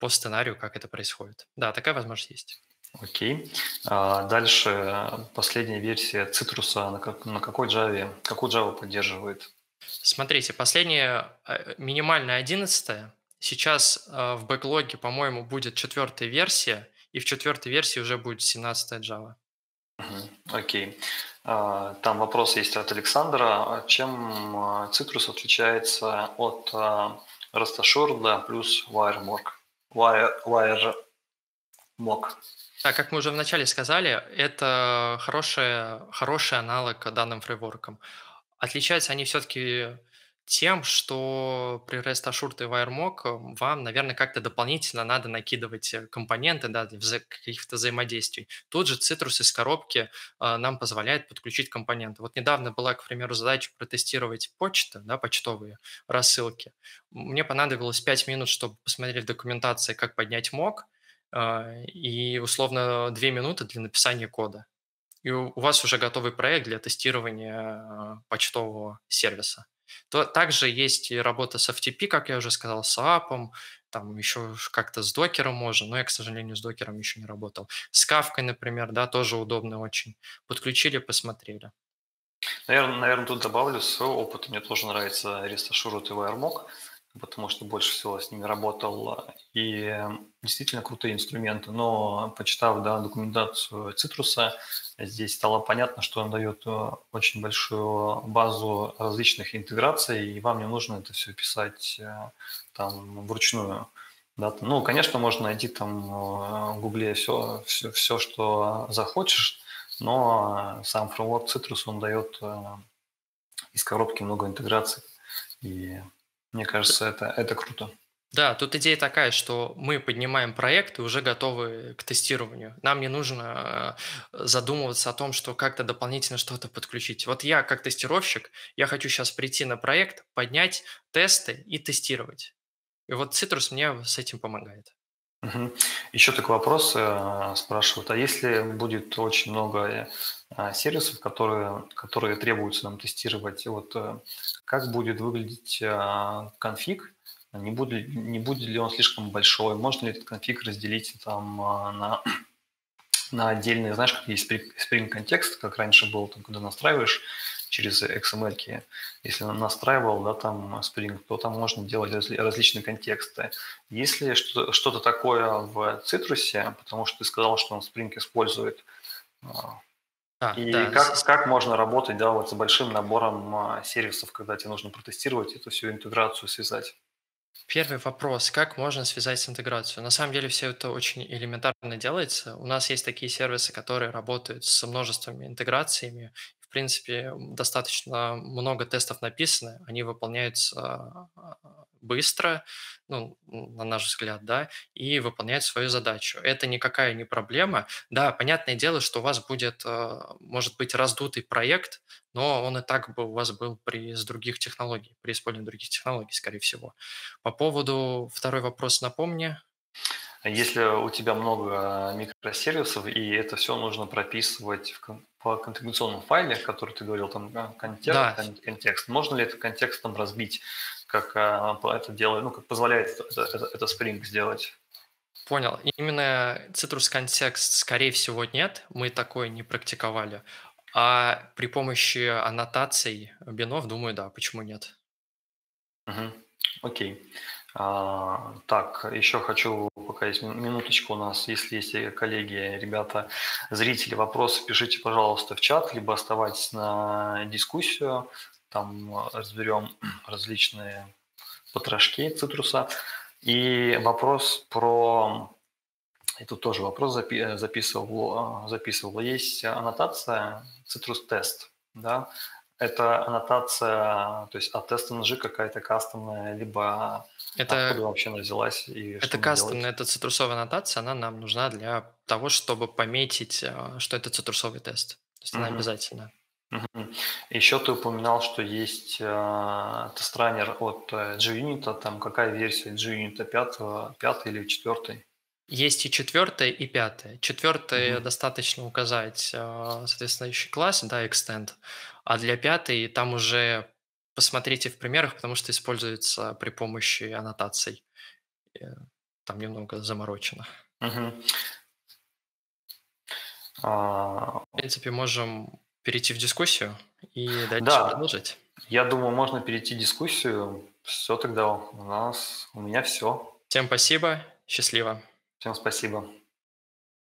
по сценарию, как это происходит. Да, такая возможность есть. Окей. А дальше последняя версия Цитруса на какой Java, какую Java поддерживает? Смотрите, последняя э, минимальная 11 сейчас э, в бэклоге, по-моему, будет четвертая версия, и в четвертой версии уже будет 17 Java. Окей. А, там вопрос есть от Александра. Чем а, Citrus отличается от REST Assured плюс WireMorg? Wire, Wire Mock. Так, как мы уже вначале сказали, это хороший, хороший аналог данным фреймворкам. Отличаются они все-таки тем, что при REST Assured и WireMock вам, наверное, как-то дополнительно надо накидывать э, компоненты да, для каких-то взаимодействий. Тут же Citrus из коробки э, нам позволяет подключить компоненты. Вот недавно была, к примеру, задача протестировать почту, да, почтовые рассылки. Мне понадобилось 5 минут, чтобы посмотреть в документации, как поднять мок, э, и условно 2 минуты для написания кода. И у вас уже готовый проект для тестирования э, почтового сервиса. То также есть и работа с FTP, как я уже сказал, с APM, там еще как-то с докером можно, но я, к сожалению, с докером еще не работал. С Kafka, например, да, тоже удобно очень. Подключили, посмотрели. Наверное, наверное, тут добавлю свой опыт. Мне тоже нравится REST Assured и WireMock потому что больше всего с ними работал. И действительно крутые инструменты. Но почитав да, документацию Цитруса, здесь стало понятно, что он дает э, очень большую базу различных интеграций, и вам не нужно это все писать э, там вручную. Да, ну, конечно, можно найти там э, в Гугле все, все, все, что захочешь, но сам фреймворк Citrus, он дает из коробки много интеграций. И мне кажется, это, это круто. Да, тут идея такая, что мы поднимаем проект и уже готовы к тестированию. Нам не нужно э, задумываться о том, что как-то дополнительно что-то подключить. Вот я как тестировщик, я хочу сейчас прийти на проект, поднять тесты и тестировать. И вот Citrus мне с этим помогает. Угу. Еще такой вопрос э, спрашивают, а если будет очень много э, сервисов, которые, которые требуются нам тестировать, вот э, как будет выглядеть э, конфиг, не будет, не будет ли он слишком большой, можно ли этот конфиг разделить там э, на, на отдельные, знаешь, как есть Spring контекст, как раньше было, там, когда настраиваешь через XML. Если настраивал да, там Spring, то там можно делать разли- различные контексты. Если что- что-то такое в Citrus, потому что ты сказал, что он Spring использует, а, и да. как, как можно работать да, вот с большим набором а, сервисов, когда тебе нужно протестировать эту всю интеграцию, связать? Первый вопрос. Как можно связать с интеграцией? На самом деле все это очень элементарно делается. У нас есть такие сервисы, которые работают с множеством интеграциями принципе, достаточно много тестов написано, они выполняются а, быстро, ну, на наш взгляд, да, и выполняют свою задачу. Это никакая не проблема. Да, понятное дело, что у вас будет, а, может быть, раздутый проект, но он и так бы у вас был при с других технологий, при использовании других технологий, скорее всего. По поводу второй вопрос напомни. Если у тебя много микросервисов, и это все нужно прописывать в, по конфигурационном файле, который ты говорил, там контекст, да. контекст, можно ли этот контекст там разбить, как а, это делает, ну, как позволяет это, это, это Spring сделать? Понял. Именно Citrus контекст, скорее всего, нет. Мы такое не практиковали. А при помощи аннотаций бинов, думаю, да, почему нет. Угу. Окей. А, так, еще хочу, пока есть минуточку у нас, если есть коллеги, ребята, зрители, вопросы, пишите, пожалуйста, в чат, либо оставайтесь на дискуссию, там разберем различные потрошки цитруса. И вопрос про, и тут тоже вопрос запи записывал, записывал, есть аннотация citrus-тест, да, это аннотация, то есть от теста ножи какая-то кастомная, либо это, откуда вообще она взялась и Это кастомная, это цитрусовая аннотация, она нам нужна для того, чтобы пометить, а, что это цитрусовый тест. То есть она обязательно. Угу. Еще ты упоминал, что есть э, тест-раннер от JUnit, э, там какая версия JUnit, пятая, пятая или четвертая? Есть и четвертая, и пятая. Четвертая угу. достаточно указать а, соответствующий класс, да, extend, а для пятой там уже посмотрите в примерах, потому что используется при помощи аннотаций. Э, там немного заморочено. Угу. А... В принципе, можем перейти в дискуссию и дальше да. продолжить. Я думаю, можно перейти в дискуссию. Все тогда у нас, у меня все. Всем спасибо, счастливо. Всем спасибо.